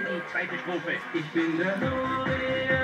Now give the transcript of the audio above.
die zweite Strophe. Ich bin der